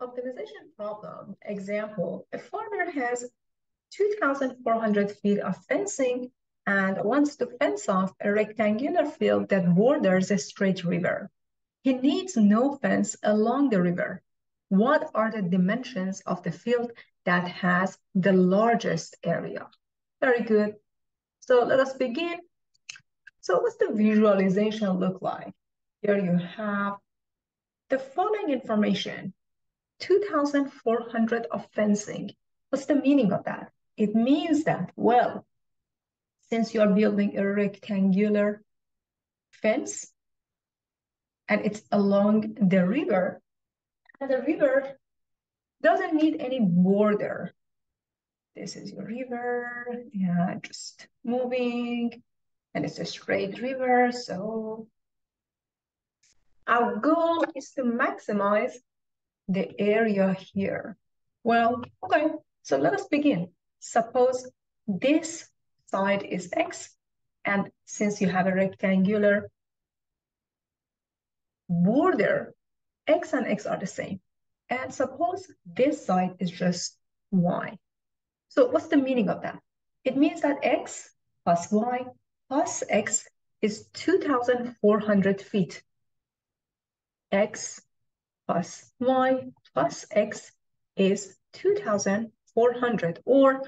Optimization problem. Example, a farmer has 2,400 feet of fencing and wants to fence off a rectangular field that borders a straight river. He needs no fence along the river. What are the dimensions of the field that has the largest area? Very good. So let us begin. So what's the visualization look like? Here you have the following information. 2,400 of fencing. What's the meaning of that? It means that, well, since you're building a rectangular fence and it's along the river, and the river doesn't need any border. This is your river, yeah, just moving, and it's a straight river, so our goal is to maximize the area here? Well, okay, so let us begin. Suppose this side is x, and since you have a rectangular border, x and x are the same. And suppose this side is just y. So what's the meaning of that? It means that x plus y plus x is 2,400 feet. x plus y plus x is 2,400 or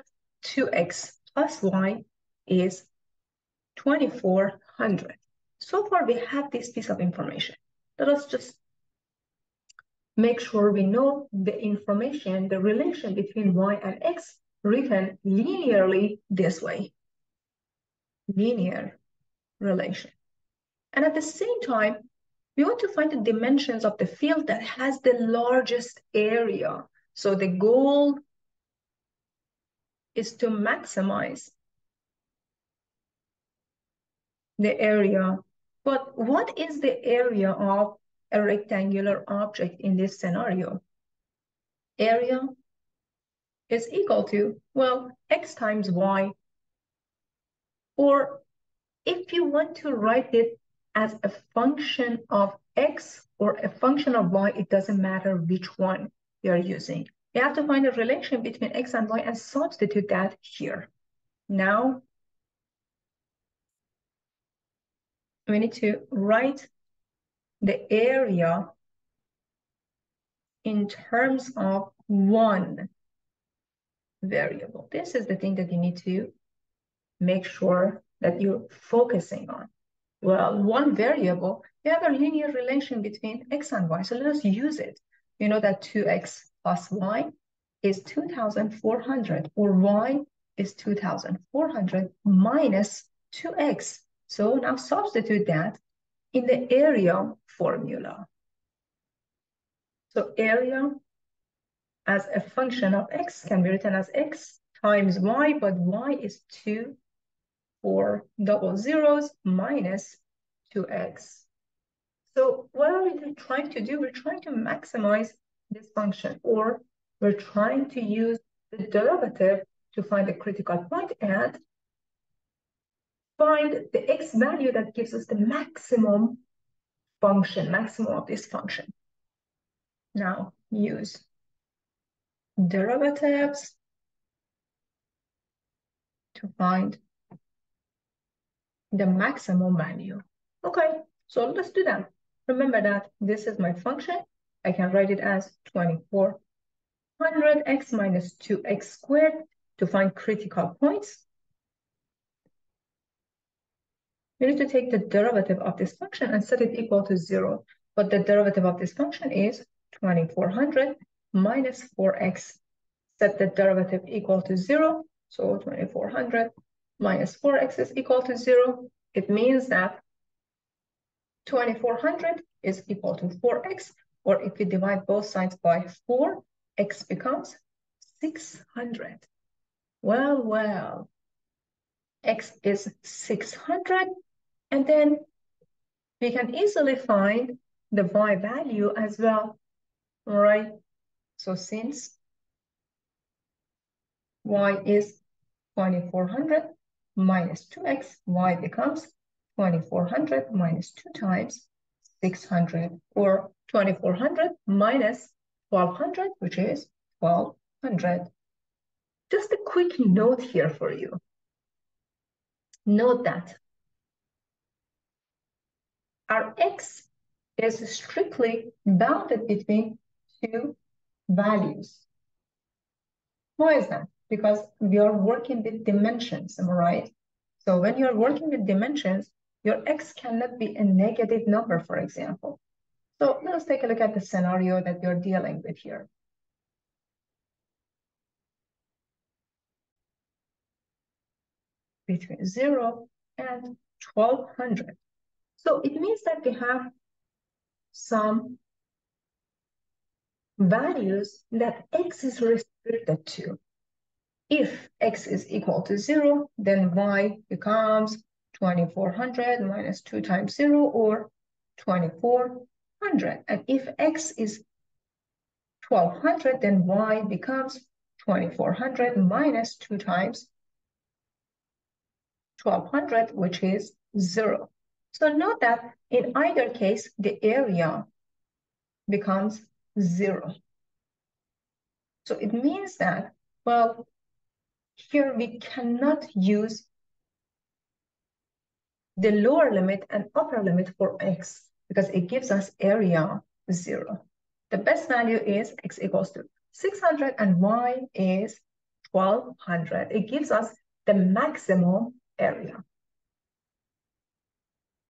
2x plus y is 2,400. So far, we have this piece of information. Let us just make sure we know the information, the relation between y and x written linearly this way. Linear relation. And at the same time, we want to find the dimensions of the field that has the largest area. So the goal is to maximize the area. But what is the area of a rectangular object in this scenario? Area is equal to, well, x times y. Or if you want to write it as a function of x or a function of y, it doesn't matter which one you're using. You have to find a relation between x and y and substitute that here. Now, we need to write the area in terms of one variable. This is the thing that you need to make sure that you're focusing on. Well, one variable, you have a linear relation between x and y, so let us use it. You know that 2x plus y is 2,400, or y is 2,400 minus 2x. So now substitute that in the area formula. So area as a function of x can be written as x times y, but y is 2 or double zeros minus 2x. So what are we trying to do? We're trying to maximize this function, or we're trying to use the derivative to find the critical point and find the x value that gives us the maximum function, maximum of this function. Now use derivatives to find the maximum value. Okay, so let's do that. Remember that this is my function. I can write it as 2400x minus 2x squared to find critical points. We need to take the derivative of this function and set it equal to zero. But the derivative of this function is 2400 minus 4x. Set the derivative equal to zero. So 2400 minus 4x is equal to zero. It means that 2400 is equal to 4x, or if we divide both sides by 4, x becomes 600. Well, well, x is 600, and then we can easily find the y value as well, all right? So since y is 2400 minus 2x, y becomes 2400 minus 2 times 600, or 2400 minus 1200, which is 1200. Just a quick note here for you. Note that our x is strictly bounded between two values. Why is that? Because we are working with dimensions, am I right? So when you're working with dimensions, your x cannot be a negative number, for example. So let's take a look at the scenario that you're dealing with here. Between 0 and 1200. So it means that we have some values that x is restricted to. If x is equal to 0, then y becomes 2400 minus 2 times 0 or 2400. And if x is 1200, then y becomes 2400 minus 2 times 1200, which is 0. So note that in either case, the area becomes 0. So it means that, well, here we cannot use the lower limit and upper limit for x because it gives us area zero. The best value is x equals to 600 and y is 1200. It gives us the maximum area.